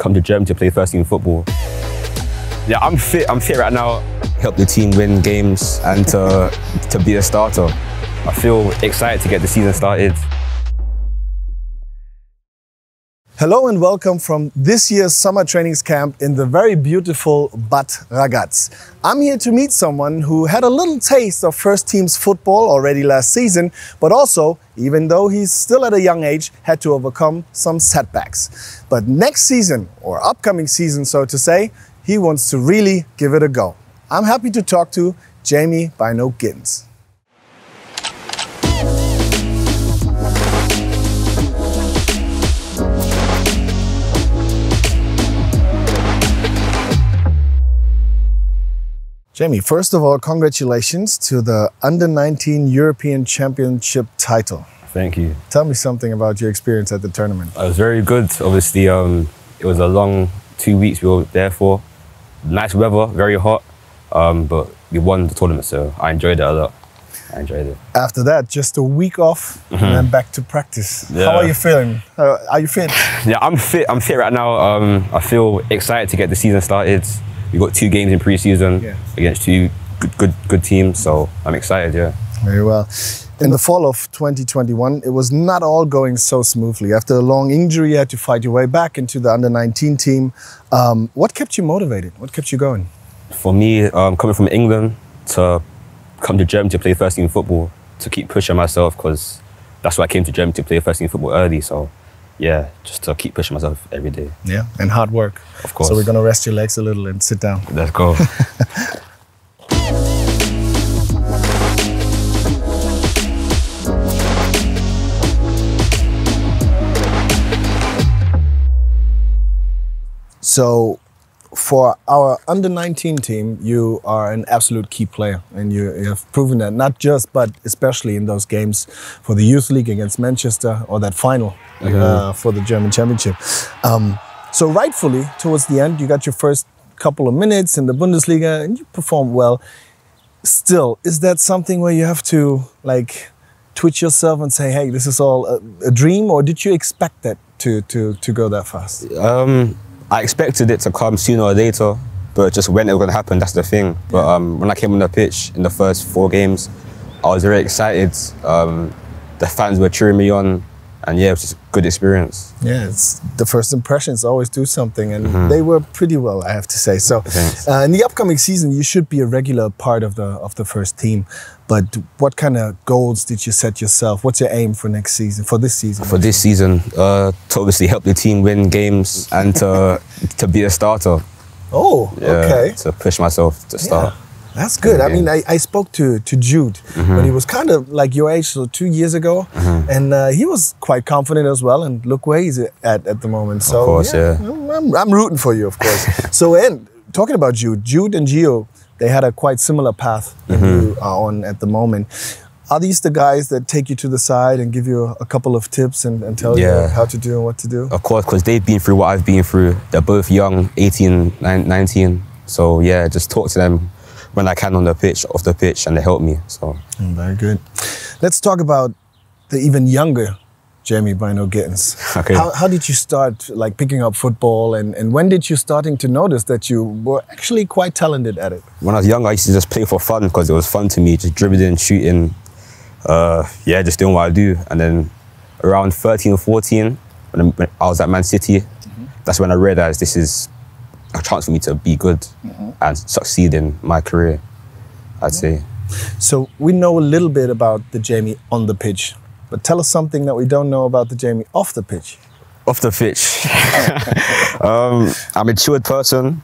come to Germany to play first team football. Yeah, I'm fit. I'm fit right now. Help the team win games and to to be a starter. I feel excited to get the season started. Hello and welcome from this year's summer trainings camp in the very beautiful Bad Ragaz. I'm here to meet someone who had a little taste of first team's football already last season, but also, even though he's still at a young age, had to overcome some setbacks. But next season, or upcoming season so to say, he wants to really give it a go. I'm happy to talk to Jamie Bynoe Gittens. Jamie, first of all, congratulations to the Under 19 European Championship title. Thank you. Tell me something about your experience at the tournament. It was very good. Obviously, um, it was a long two weeks we were there for. Nice weather, very hot, um, but we won the tournament, so I enjoyed it a lot. I enjoyed it. After that, just a week off and then back to practice. How are you feeling? Uh, are you fit? Yeah, I'm fit. I'm fit right now. Um, I feel excited to get the season started. We got two games in pre-season Yeah. against two good, good, good teams, so I'm excited. Yeah. Very well. In the fall of 2021, it was not all going so smoothly. After a long injury, you had to fight your way back into the under 19 team. Um, what kept you motivated? What kept you going? For me, um, coming from England to come to Germany to play first team football, to keep pushing myself because that's why I came to Germany to play first team football early. So, yeah, just to keep pushing myself every day. Yeah, and hard work. Of course. So we're gonna rest your legs a little and sit down. Let's go. So, for our under 19 team, you are an absolute key player, and you, you have proven that not just, but especially in those games for the youth league against Manchester or that final uh, for the German Championship. Um, so, rightfully, towards the end, you got your first couple of minutes in the Bundesliga, and you performed well. Still, is that something where you have to like twitch yourself and say, "Hey, this is all a, a dream," or did you expect that to to to go that fast? Um, I expected it to come sooner or later, but just when it was going to happen, that's the thing. But um, when I came on the pitch in the first four games, I was very excited. Um, the fans were cheering me on, and yeah, it was just a good experience. Yeah, it's the first impressions always do something, and they were pretty well, I have to say. So, uh, in the upcoming season, you should be a regular part of the of the first team. But what kind of goals did you set yourself? What's your aim for next season? For this season? For this season, uh, to obviously help the team win games and to to be a starter. Oh, Yeah, okay. To push myself to start. Yeah, that's good. I mean, I, I spoke to, to Jude Mm-hmm. when he was kind of like your age, so two years ago, and uh, he was quite confident as well. And look where he's at at the moment. So, course, yeah. I'm, I'm, I'm rooting for you, of course. so, and talking about Jude, Jude and Gio, they had a quite similar path Mm-hmm. you are on at the moment. Are these the guys that take you to the side and give you a, couple of tips and, and tell you how to do and what to do? Of course, because they've been through what I've been through. They're both young, 18, 19. So yeah, just talk to them when I can on the pitch, off the pitch, and they help me. So Mm, Very good. Let's talk about the even younger Jamie Bynoe Gittens. Okay. How, how did you start like picking up football and, and when did you starting to notice that you were actually quite talented at it? when I was young, I used to just play for fun because it was fun to me, just dribbling, shooting, uh, yeah, just doing what I do. And then around 13 or 14, when I- when I was at Man City, that's when I realized this is a chance for me to be good and succeed in my career, I'd say. So we know a little bit about the Jamie on the pitch, but tell us something that we don't know about the Jamie off the pitch. Off the pitch, um, I'm a chilled person.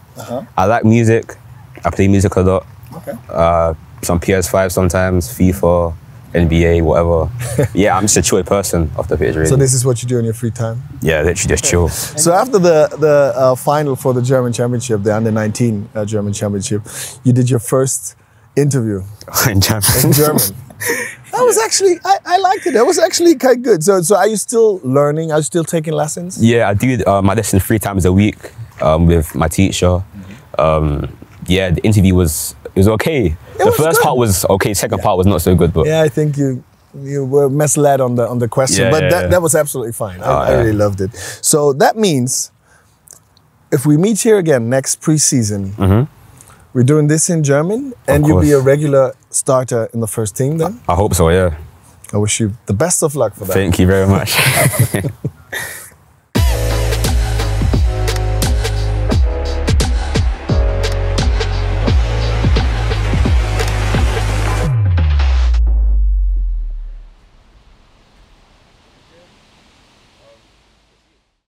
I like music. I play music a lot. Okay. Uh, some PS5 sometimes, FIFA, NBA, whatever. yeah, I'm just a chilled person off the pitch, really. So this is what you do in your free time. yeah, literally just chill. So after the the uh, final for the German Championship, the under 19 uh, German Championship, you did your first interview in German. in German. That was actually I, I liked it. That was actually quite good. So so are you still learning? Are you still taking lessons? Yeah, I do uh, my lessons three times a week um, with my teacher. Um, yeah, the interview was it was okay. It the was first good. part was okay. Second yeah. part was not so good, but yeah, I think you you were misled on the on the question, yeah, but yeah, that, that was absolutely fine. Oh, I, I really loved it. So that means if we meet here again next preseason, mm -hmm. we're doing this in German, and you'll be a regular starter in the first team. Then I, I hope so. Yeah. I wish you the best of luck for that. Thank you very much.